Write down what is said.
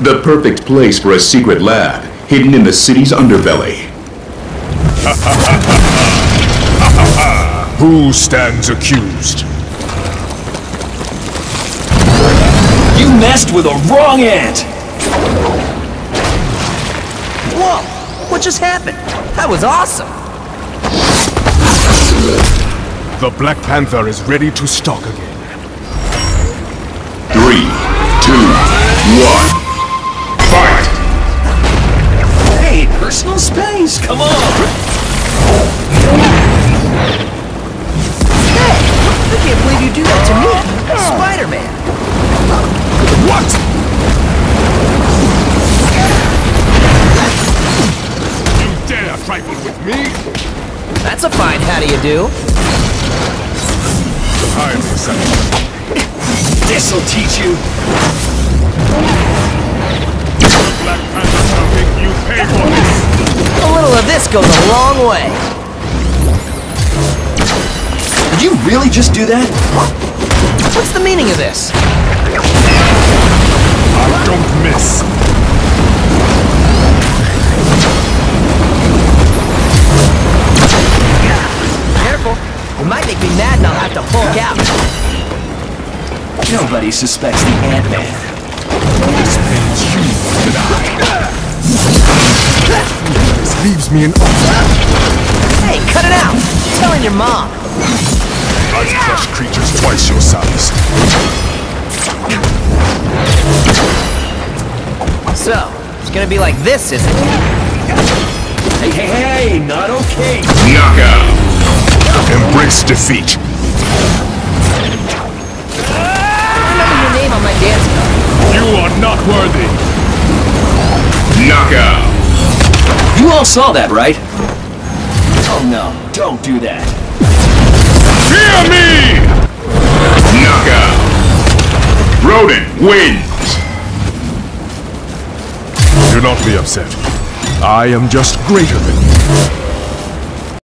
The perfect place for a secret lab, hidden in the city's underbelly. Who stands accused? You messed with a wrong ant! Whoa! What just happened? That was awesome! The Black Panther is ready to stalk again. That's a fine how do you do. Highly sensitive. This'll teach you! Black Panther goes a long way. Did you really just do that? What's the meaning of this? I don't miss. Careful. It might make me mad and I'll have to Hulk out. Nobody suspects the Ant-Man. This pains you more than I. This me in awe. Hey, cut it out! I'm telling your mom. I've crushed creatures twice your size. So, it's gonna be like this, isn't it? Hey, hey, hey, not okay! Knockout! Embrace defeat. Remember your name on my dance card. You are not worthy. Knockout! You all saw that, right? Oh no, don't do that. Fear me! Knockout! Rodent wins! Do not be upset. I am just greater than you.